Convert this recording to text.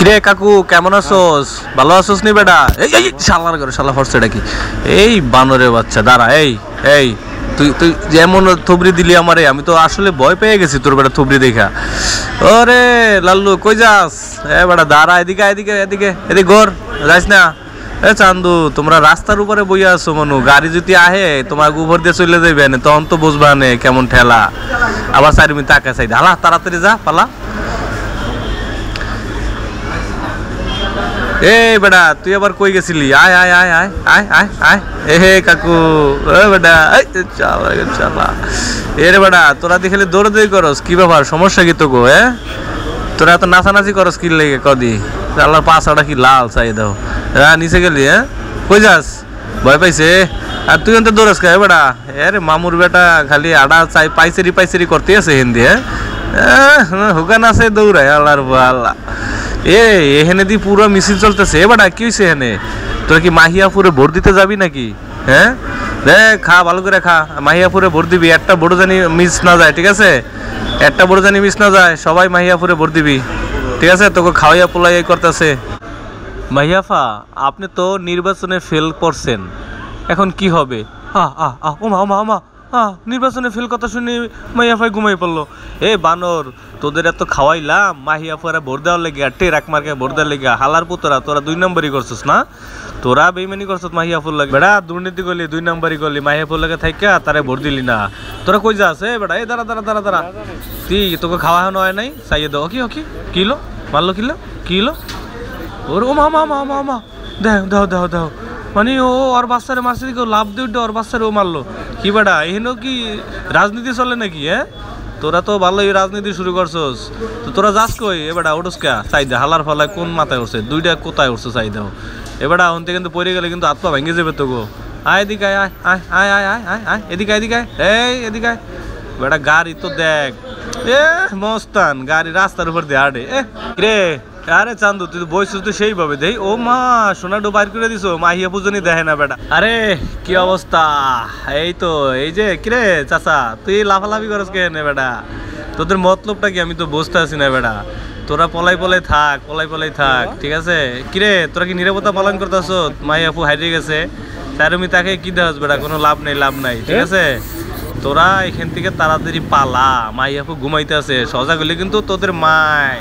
কিরে কাকু কেমন আছোস? ভালো আছোস নি বেটা? এই এই শালার করে শালা ফরছে এটা কি? এই বানরের বাচ্চা দাঁড়া এই এই তুই তুই যেমন থুবড়ি দিলি আমারে আমি তো আসলে ভয় পেয়ে গেছি তোর বেটা থুবড়ি দেখা। ওরে লাল্লু কই যাস? এ বেটা দাঁড়া এদিকে এদিকে এদিকে এদিকে ঘর যাইস না। এ চান্দু তোমরা রাস্তার উপরে বইয়া আছো মনু গাড়ি যদি আহে তোমার উপর দিয়ে চলে যাবে না তখন তো বুঝবা নে কেমন ঠেলা। আবার সাইড তাকা সাইড হালা তাড়াতাড়ি যা পালা। এই বেটা, তুই আবার কই গেছিলি? আয় আয় আয় আয় আয় আয় আয়। এ হে কাকু ও বেটা চালা এ রে বেটা, তোরা দেখলে দৌড়াদৌড়ি করস, কি ব্যাপার? সমস্যা কি তো গো এ? তোরা এত নাচানাচি করস কি লেগে কদি? আল্লাহর পাশাটা কি লাল চাই দাও। হ্যাঁ নিচে গেলি হ্যাঁ কই যাস? ভয় পাইছে? আর তুই অন্ত দৌড়াস কে বেটা? এ রে মামুর বেটা খালি আডা চাই, পাইচেরি পাইচেরি করতে আছে হিন্দি হ্যাঁ হুকান আছে দৌড়ায়, আল্লাহর আল্লাহ। এ, এখানে দি পুরো মিছিল চলতেছে। এ বেটা, কি হয়েছে এখানে? তোরা কি মাহিয়াপুরে ভোট দিতে যাবি নাকি? হ্যাঁ? রে খা, ভালো করে খা। মাহিয়াপুরে ভোট দিবি, একটা ভোট জানি মিস না যায়, ঠিক আছে? একটা ভোট জানি মিস না যায়, সবাই মাহিয়াপুরে ভোট দিবি। ঠিক আছে? তোকে খাওয়াইয়া পোলাই করতেছে। মাহিয়াফা, আপনি তো নির্বাচনে ফেল করছেন। এখন কি হবে? আহ আহ আহ, ওমা ওমা ওমা। আহ নির্বাচনে ফেল কথা শুনে মাহিয়াফাই ঘুমাই পড়ল। এ বানর, তোদের এত খাওয়াইলাম মাহিয়াফারা ভোট দেওয়ার লেগে টেরাক মার্কে ভোট দেওয়ার লেগে হালার পুতরা, তোরা দুই নম্বরই করছিস না? তোরা বেইমানি করছিস মাহিয়াফুর লাগে। বেড়া, দুর্নীতি করলি, দুই নম্বরই করলি মাহিয়াফুর লাগে থাইকা, তারে ভোট দিলি না। তোরা কই যাস? এ বেড়া, এ দাঁড়া দাঁড়া দাঁড়া দাঁড়া। তুই তোকে খাওয়া হয় হয় নাই? চাইয়ে দাও কি কি কিলো? মারলো কিলো? কিলো? ওর ও মামা মামা মামা দেও দেও দেও দেও মানে ও ওর বাচ্চারে মারছে ও লাভ দিয়ে উঠে ওর বাচ্চারে ও মারলো। কি বেটা এখানেও কি রাজনীতি চলে নাকি হ্যাঁ? তোরা তো ভালোই রাজনীতি শুরু করছস। তো তোরা যাস কই? এ বেটা ওটস কে চাইদা হালার ফালায় কোন মাথায় উঠছে? দুইটা কোথায় উঠছে চাইদাও এ বেটা হন্তে কিন্তু পড়ে গেলে কিন্তু পা ভেঙে যাবে তো গো আয় এদিকে আয় আয় আয় আয় আয় আয় আয় আয়, এদিকে আয়। এই এদিকে। বেটা গাড়ি তো দেখ। এ মস্তান গাড়ি রাস্তার উপর দিয়ে আড়ে। এ রে আরে চান্দু তুই তো বইছিস তো সেইভাবে দেই। ও মা সোনাডো বাইর করে দিছো মাহিয়া পুজনি দেখে না বেটা। আরে কি অবস্থা? এই তো এই যে কিরে চাচা তুই লাফালাফি করস কে নে বেটা? তোদের মতলবটা কি আমি তো বুঝতে আছি না বেটা। তোরা পলাই পলাই থাক পলাই পলাই থাক ঠিক আছে? কিরে তোরা কি নিরাপত্তা পালন করতেছ? মাই আপু হারিয়ে গেছে। তার আমি তাকে কি দেওয়া বেটা? কোনো লাভ নেই লাভ নাই ঠিক আছে? তোরা এখান থেকে তাড়াতাড়ি পালা মাই আপু ঘুমাইতে আছে। সজাগ হলে কিন্তু তোদের মাই